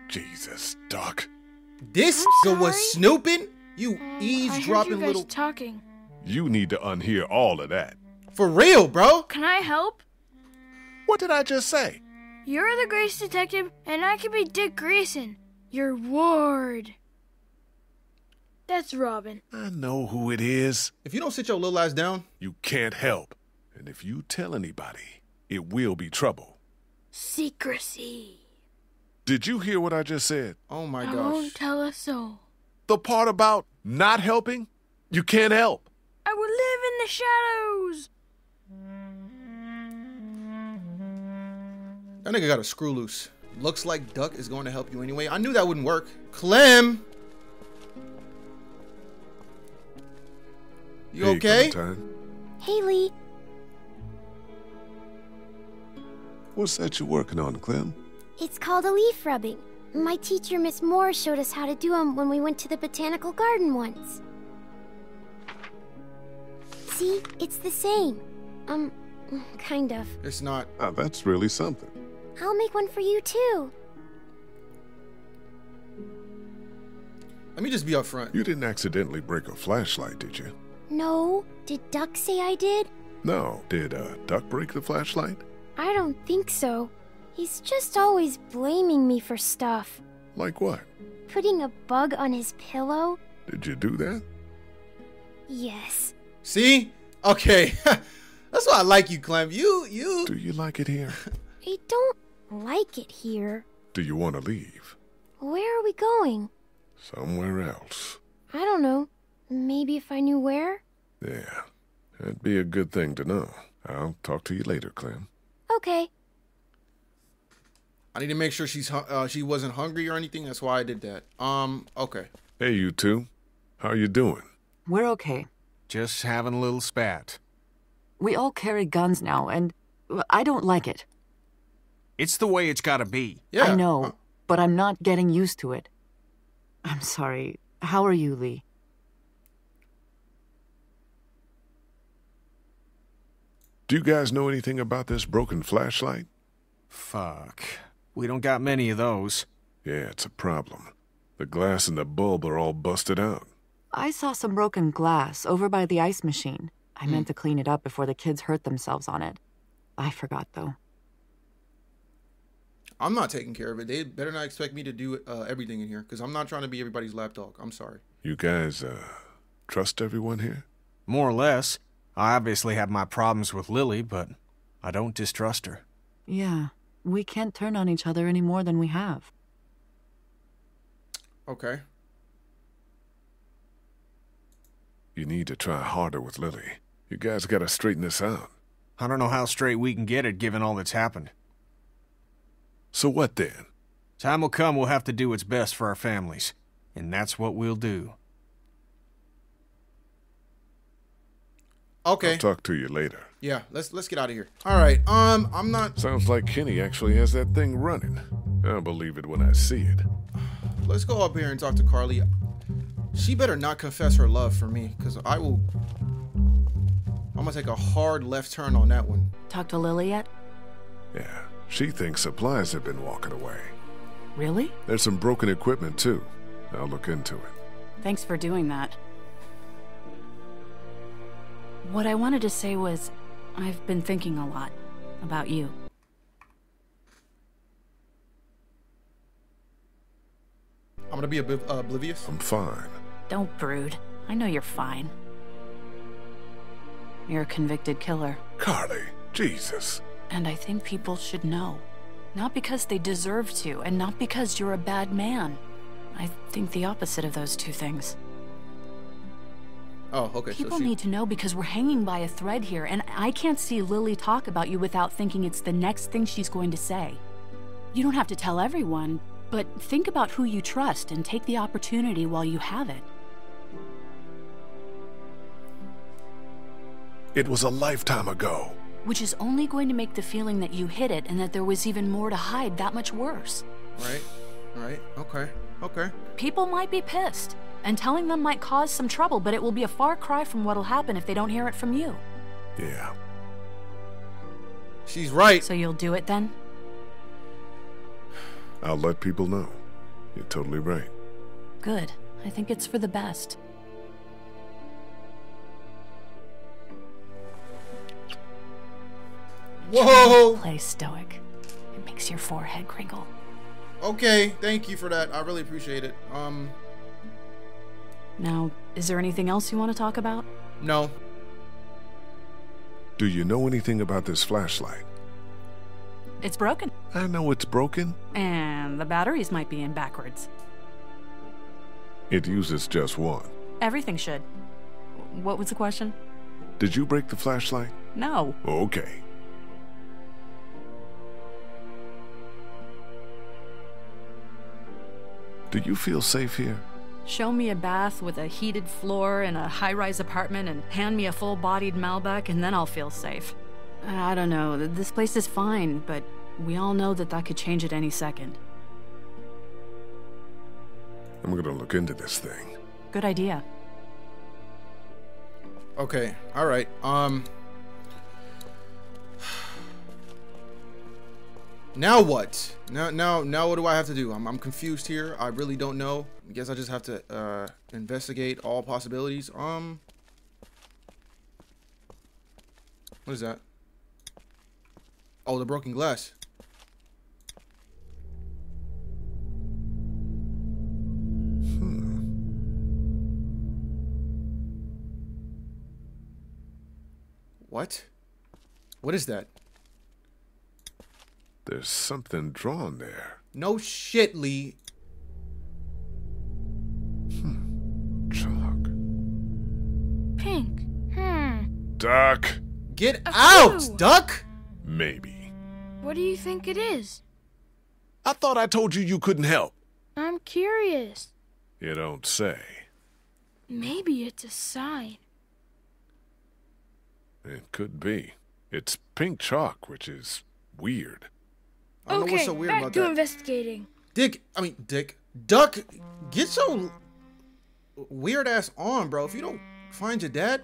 Jesus, Doc. This nigga was snooping. You uh, I heard eavesdropping you guys little. talking. You need to unhear all of that. For real, bro. Can I help? What did I just say? You're the Grace Detective, and I can be Dick Grayson, your ward. That's Robin. I know who it is. If you don't sit your little ass down, You can't help. And if you tell anybody, it will be trouble. Secrecy. Did you hear what I just said? Oh my I gosh. won't tell a soul. The part about not helping? You can't help. I will live in the shadows. That nigga got a screw loose. Looks like Duck is going to help you anyway. I knew that wouldn't work. Clem! You Hey, okay? Clementine. Haley, What's that you're working on, Clem? It's called a leaf rubbing. My teacher, Miss Moore, showed us how to do them when we went to the botanical garden once. See, it's the same. Um, kind of. It's not. Ah, that's really something. I'll make one for you too. Let me just be upfront. You didn't accidentally break a flashlight, did you? No, did Duck say I did? No. Did uh, Duck break the flashlight? I don't think so. He's just always blaming me for stuff. Like what? Putting a bug on his pillow? Did you do that? Yes. See? Okay. That's why I like you, Clem. You, you. Do you like it here? I don't like it here. Do you want to leave? Where are we going? Somewhere else. I don't know. Maybe if I knew where? Yeah. That'd be a good thing to know. I'll talk to you later, Clem. Okay. I need to make sure she's uh, she wasn't hungry or anything. That's why I did that. Um. Okay. Hey, you two. How are you doing? We're okay. Just having a little spat. We all carry guns now, and uh, I don't like it. It's the way it's gotta be. Yeah. I know, but I'm not getting used to it. I'm sorry. How are you, Lee? Do you guys know anything about this broken flashlight? Fuck. We don't got many of those. Yeah, it's a problem. The glass and the bulb are all busted out. I saw some broken glass over by the ice machine. I meant to clean it up before the kids hurt themselves on it. I forgot, though. I'm not taking care of it. They better not expect me to do uh, everything in here because I'm not trying to be everybody's lapdog. I'm sorry. You guys, uh, trust everyone here? More or less. I obviously have my problems with Lily, but I don't distrust her. Yeah, we can't turn on each other any more than we have. Okay. You need to try harder with Lily. You guys gotta straighten this out. I don't know how straight we can get it given all that's happened. So what then? Time will come we'll have to do what's best for our families. And that's what we'll do. Okay. I'll talk to you later. Yeah. Let's let's get out of here. All right. Um. I'm not. Sounds like Kenny actually has that thing running. I'll believe it when I see it. Let's go up here and talk to Carley. She better not confess her love for me because I will. I'm gonna take a hard left turn on that one. Talk to Lily yet? Yeah, she thinks supplies have been walking away. Really? There's some broken equipment, too. I'll look into it. Thanks for doing that. What I wanted to say was, I've been thinking a lot about you. I'm gonna be obli- uh, oblivious. I'm fine. Don't brood. I know you're fine. You're a convicted killer. Carley, Jesus. And I think people should know. Not because they deserve to, and not because you're a bad man. I think the opposite of those two things. Oh, okay. People so she, need to know because we're hanging by a thread here, and I can't see Lily talk about you without thinking it's the next thing she's going to say. You don't have to tell everyone, but think about who you trust and take the opportunity while you have it. It was a lifetime ago. Which is only going to make the feeling that you hid it and that there was even more to hide that much worse. right, right, okay, okay. People might be pissed, and telling them might cause some trouble, but it will be a far cry from what'll happen if they don't hear it from you. Yeah. She's right. So you'll do it then? I'll let people know. You're totally right. Good. I think it's for the best. Whoa! Play stoic. It makes your forehead crinkle. Okay, thank you for that. I really appreciate it. Um, Now, is there anything else you want to talk about? no. Do you know anything about this flashlight? It's broken. I know it's broken. And the batteries might be in backwards. It uses just one. Everything should. What was the question? Did you break the flashlight? No. Okay. Do you feel safe here? Show me a bath with a heated floor in a high rise apartment and hand me a full bodied Malbec, and then I'll feel safe. I don't know. This place is fine, but we all know that that could change at any second. I'm gonna look into this thing. Good idea. Okay, all right. Um, now what? Now, now, now, what do I have to do? I'm, I'm confused here. I really don't know. I guess I just have to uh, investigate all possibilities. Um, what is that? Oh, the broken glass. Hmm. What? What is that? There's something drawn there. No shit, Lee. Hmm. Chalk. Pink. Hmm. Duck. Get A out, clue. Duck! Maybe. What do you think it is? I thought I told you you couldn't help. I'm curious. You don't say. Maybe it's a sign. It could be. It's pink chalk, which is weird. I don't know okay, what's so weird back about to that. investigating. Dick, I mean, Dick, Duck, get your weird ass on, bro. If you don't find your dad,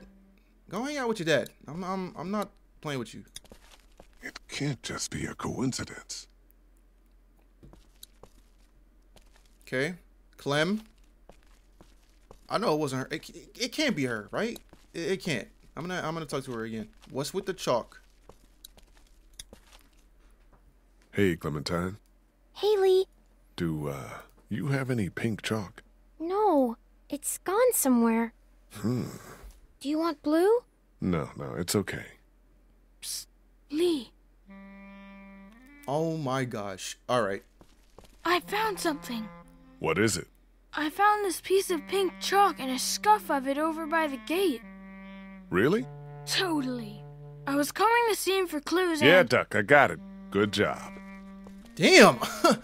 go hang out with your dad. I'm, I'm, I'm not playing with you. It can't just be a coincidence. Okay, Clem. I know it wasn't her. It, it, it can't be her, right? It, it can't. I'm gonna, I'm gonna talk to her again. What's with the chalk? Hey, Clementine. Haley, Do, uh, you have any pink chalk? no, it's gone somewhere. Hmm. Do you want blue? No, no, it's okay. Psst, Lee, Oh my gosh. All right. I found something. What is it? I found this piece of pink chalk and a scuff of it over by the gate. Really? Totally. I was combing the scene for clues Yeah, and Duck, I got it. Good job. Damn.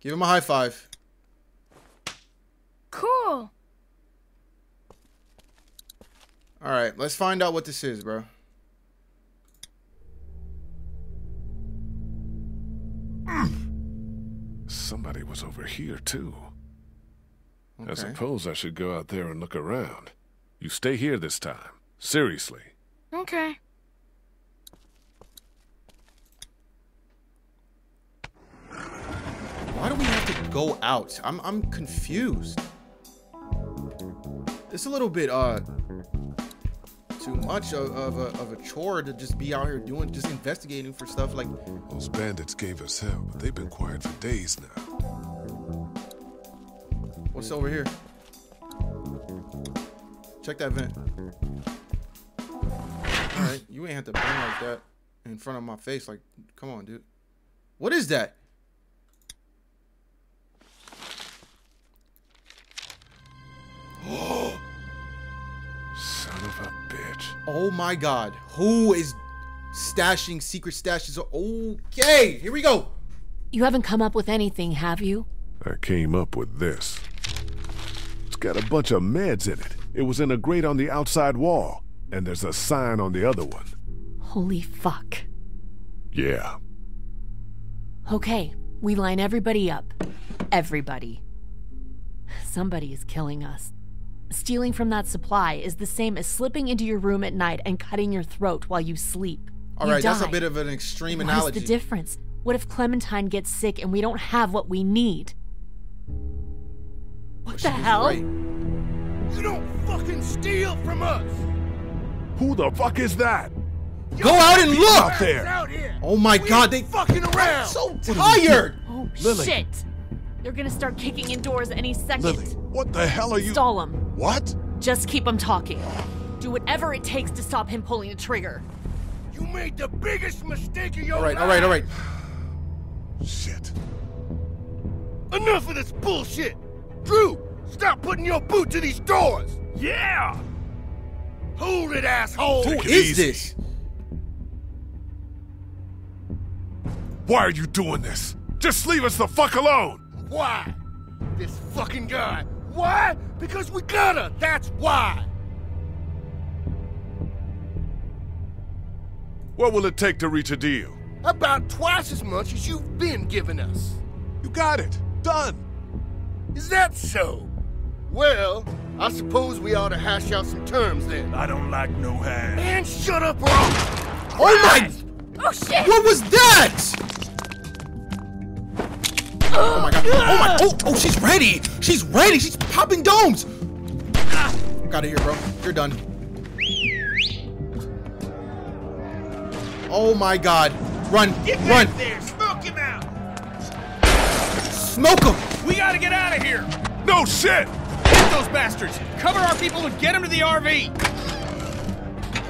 Give him a high five. cool. All right, let's find out what this is, bro. Somebody was over here, too. I suppose I should go out there and look around. You stay here this time. Seriously. Okay. Why do we have to go out? I'm I'm confused. It's a little bit uh too much of, of, a, of a chore to just be out here doing just investigating for stuff like Those bandits gave us hell, but they've been quiet for days now. what's over here? Check that vent. Alright, you ain't have to bang like that in front of my face. Like, come on, dude. What is that? Oh my god. Who is stashing secret stashes? Okay, here we go. You haven't come up with anything, have you? I came up with this. It's got a bunch of meds in it. It was in a grate on the outside wall, and there's a sign on the other one. Holy fuck. Yeah. Okay, we line everybody up. Everybody. Somebody is killing us. Stealing from that supply is the same as slipping into your room at night and cutting your throat while you sleep. All You right, that's a bit of an extreme What analogy. is the difference? What if Clementine gets sick and we don't have what we need? What the hell? You don't fucking steal from us! Who the fuck is that? Go out and look! Out there! Out! Oh my god, they fucking around! so tired! Oh Lily. shit! They're gonna start kicking indoors any second. Lily, what the hell are you? Stall him. What? Just keep him talking. Do whatever it takes to stop him pulling the trigger. You made the biggest mistake of your All right, life! all right, all right. Shit. Enough of this bullshit! Drew, stop putting your boot to these doors! Yeah! Hold it, asshole! Who is this? Why are you doing this? Just leave us the fuck alone! Why? This fucking guy. Why? Because we gotta! That's why! What will it take to reach a deal? About twice as much as you've been giving us. You got it. Done. Is that so? Well, I suppose we ought to hash out some terms then. I don't like no hash. Man, shut up, or I'll... Oh my! Oh shit! What was that? Oh my god! Oh my! Oh, oh, she's ready! She's ready! She's popping domes! Get out of here, bro. You're done. Oh my god! Run! Get Run! there! Smoke him out! Smoke him! We gotta get out of here! No shit! Hit those bastards! Cover our people and get them to the RV!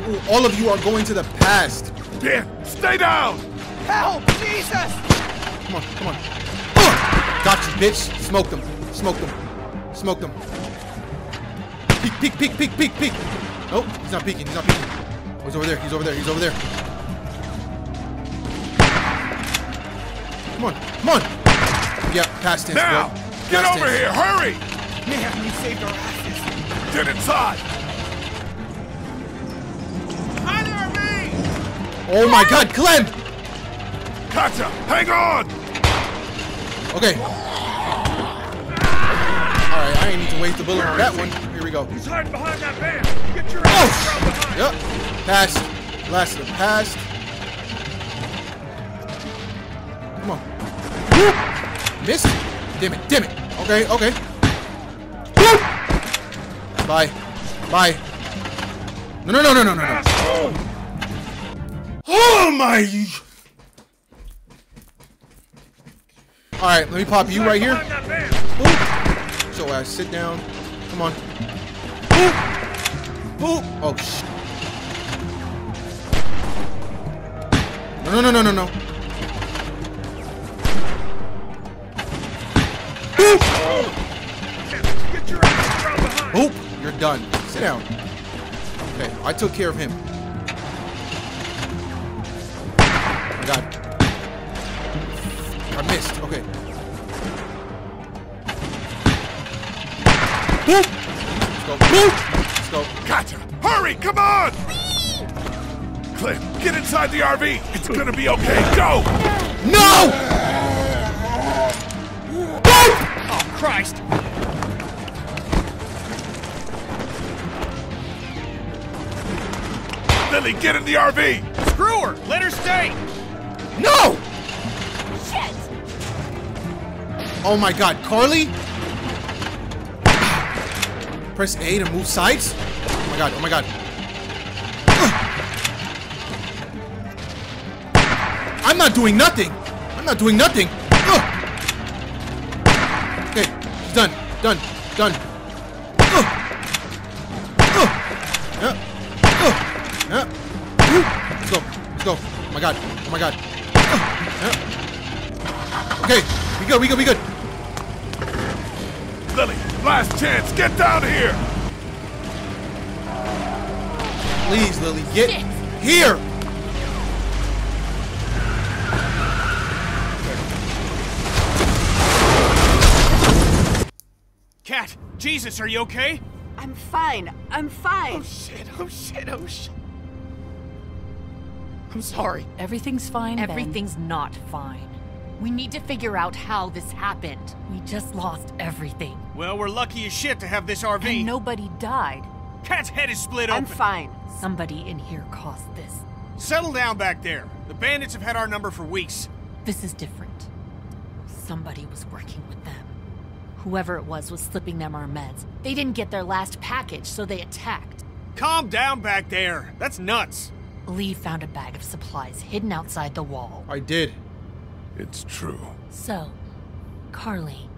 Ooh, all of you are going to the past. Dan, stay down! Help! Jesus! Come on, come on. Got you, bitch. Smoke them. Smoke them. Smoke them. Peek, peek, peek, peek, peek, peek. Nope, he's not peeking. He's not peeking. Oh, he's over there. He's over there. He's over there. Come on, come on. Yeah, past tense, Now! boy. Get Past over tense. here! Hurry! Man, we saved our asses. Get inside! Hi there, me! Oh my God, Clem! Gotcha! Hang on! Okay. All right, I ain't need to waste the bullet on that one. Here we go. He's hiding behind that van. Get your ass Oh! from behind. Yep. Past. Last of the past. Come on. Whoop. Missed. Damn it. Damn it. Okay. Okay. Whoop. Bye. Bye. No, no, no, no, no, no, no. Oh my. All right, let me pop you right here. Boop. So ass, sit down. Come on. Boop. Boop. Oh shit. No, no, no, no, no, no. Boop. You're done. Sit down. Okay, I took care of him. Oh my god. I missed. Okay. Boop. Let's go. Let's go. Gotcha! Hurry! Come on! Cliff, get inside the RV! It's gonna be okay! Go! No! Oh, Christ! Lily, get in the RV! Screw her! Let her stay! No! Oh my god, Carley? Press A to move sides? Oh my god, oh my god. I'm not doing nothing! I'm not doing nothing! Okay, done, done, done. Let's go, let's go. Oh my god, oh my god. Yeah. Okay, we good, we good, we good. Lilly, last chance, get down here! Please, Lilly, get here! Cat, Jesus, are you okay? I'm fine. I'm fine. Oh shit, oh shit, oh shit. I'm sorry. Everything's fine. Ben. Everything's not fine. We need to figure out how this happened. We just lost everything. Well, we're lucky as shit to have this RV. And nobody died. Cat's head is split open. I'm fine. Somebody in here caused this. Settle down back there. The bandits have had our number for weeks. This is different. Somebody was working with them. Whoever it was was slipping them our meds. They didn't get their last package, so they attacked. Calm down back there. That's nuts. Lee found a bag of supplies hidden outside the wall. I did. It's true. So, Carley,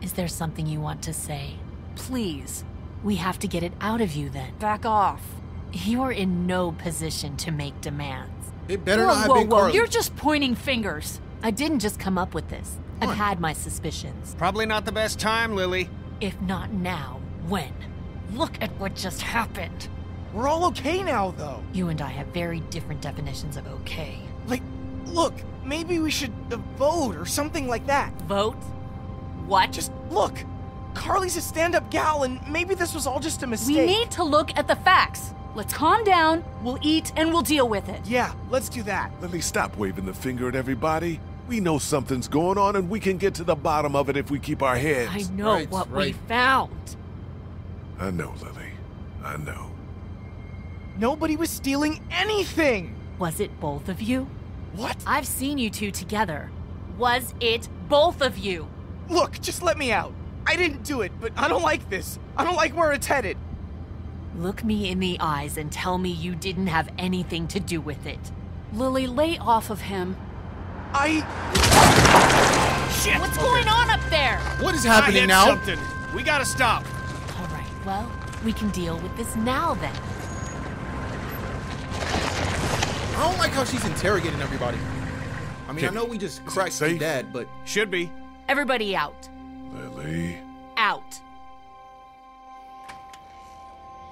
is there something you want to say? Please. We have to get it out of you then. Back off. You're in no position to make demands. It better whoa, not have whoa, been whoa. Carley. You're just pointing fingers. I didn't just come up with this. I've had my suspicions. Probably not the best time, Lilly. If not now, when? Look at what just happened. We're all okay now, though. You and I have very different definitions of okay. Like, look, maybe we should uh, vote or something like that. Vote? What? Just look. Carley's a stand up gal, and maybe this was all just a mistake. We need to look at the facts. Let's calm down, we'll eat, and we'll deal with it. Yeah, let's do that. Lilly, stop waving the finger at everybody. We know something's going on, and we can get to the bottom of it if we keep our heads. I know Right, what we found. I know, Lilly. I know. Nobody was stealing anything. Was it both of you? What? I've seen you two together. Was it both of you? Look, just let me out. I didn't do it, but I don't like this. I don't like where it's headed. Look me in the eyes and tell me you didn't have anything to do with it. Lilly, lay off of him. I. Shit! What's going on up there? What is I happening hit now? something. We gotta stop. All right, well, we can deal with this now then. I don't like how she's interrogating everybody. I mean, I know we just cracked safe? dad, but Should be. Everybody out. Lilly. Out.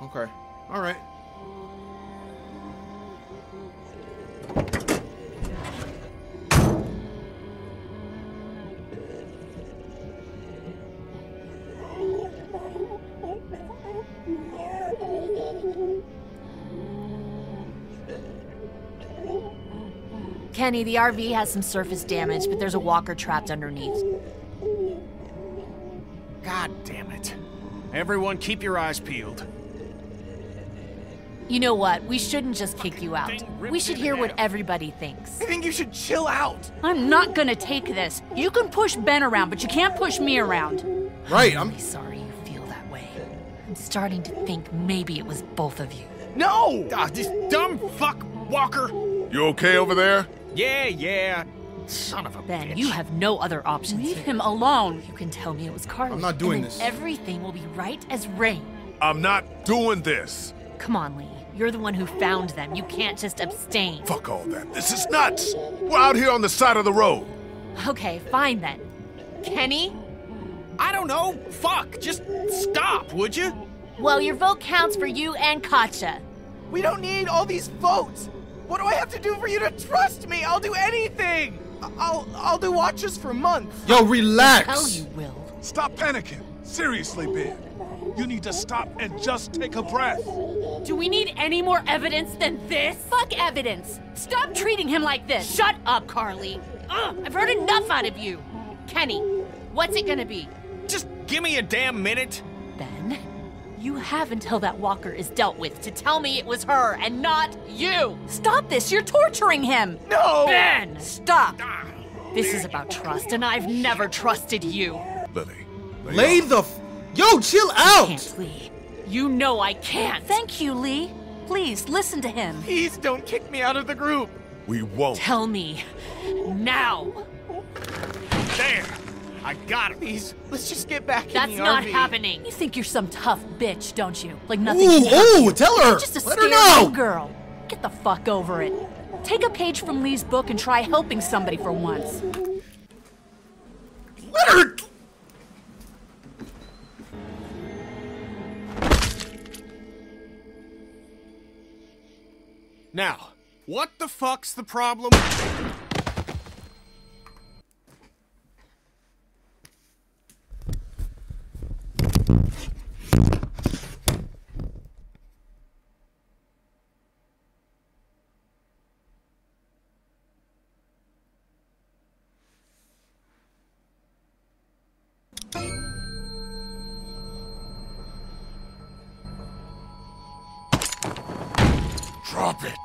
okay. All right. Kenny, the RV has some surface damage, but there's a walker trapped underneath. God damn it. Everyone, keep your eyes peeled. You know what? We shouldn't just kick you out. We should hear what everybody thinks. I think you should chill out. I'm not gonna take this. You can push Ben around, but you can't push me around. Right. I'm. really sorry you feel that way. I'm starting to think maybe it was both of you. No! Ah, this dumb fuck Walker. You okay over there? Yeah, yeah. Son of a Ben, bitch. you have no other options. Leave here. him alone. You can tell me it was Carley. I'm not doing and then this. Everything will be right as rain. I'm not doing this. Come on, Lee. You're the one who found them. You can't just abstain. Fuck all that. This is nuts. We're out here on the side of the road. Okay, fine then. Kenny? I don't know. Fuck. Just stop, would you? Well, your vote counts for you and Katjaa. We don't need all these votes. What do I have to do for you to trust me? I'll do anything. I- I'll I'll do watches for months. Yo, relax. Tell you will. Stop panicking. Seriously, Ben. You need to stop and just take a breath. Do we need any more evidence than this? Fuck evidence. Stop treating him like this. Shut up, Carley. Ugh, I've heard enough out of you. Kenny, what's it gonna be? Just give me a damn minute. Ben, you have until that walker is dealt with to tell me it was her and not you. Stop this. You're torturing him. No. Ben! Stop. This is about trust, and I've never trusted you. Lilly. Lay the. F- Yo, chill out! Can't, Lee. You know I can't. Thank you, Lee. Please listen to him. Please don't kick me out of the group. We won't. Tell me. Now. There! I got him. Please, let's just get back That's in the not RV. happening. You think you're some tough bitch, don't you? Like nothing Ooh, ooh, you. tell her. You're just a Let her know. little girl. Get the fuck over it. Take a page from Lee's book and try helping somebody for once. Let her. Now, what the fuck's the problem? Drop it.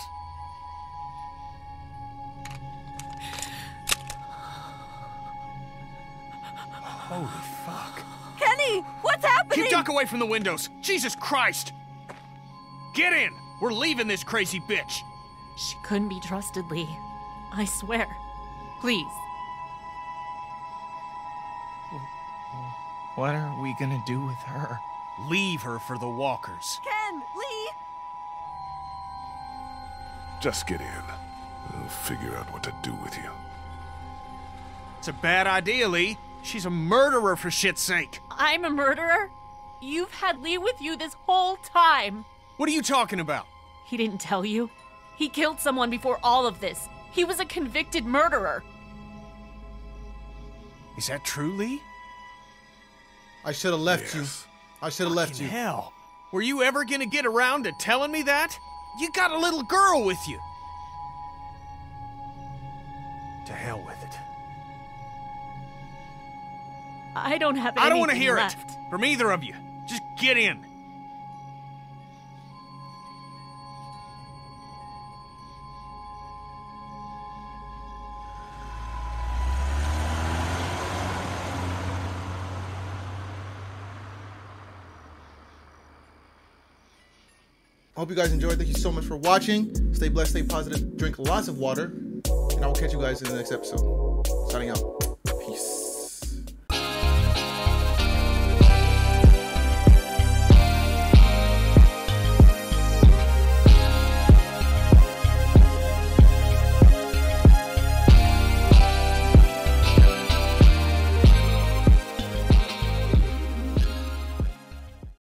Holy fuck. Kenny, what's happening? Keep Duck away from the windows. Jesus Christ! Get in! We're leaving this crazy bitch. She couldn't be trusted, Lee. I swear. Please. What are we gonna do with her? Leave her for the walkers. Ken, Just get in. We'll figure out what to do with you. It's a bad idea, Lee. She's a murderer for shit's sake. I'm a murderer? You've had Lee with you this whole time. What are you talking about? He didn't tell you. He killed someone before all of this. He was a convicted murderer. Is that true, Lee? I should have left you. I should have left Fucking you. Hell. Were you ever gonna get around to telling me that? You got a little girl with you. To hell with it. I don't have I don't want to hear left. it from either of you. Just get in. Hope you guys enjoyed. Thank you so much for watching. Stay blessed, stay positive, drink lots of water, and I will catch you guys in the next episode. Signing out.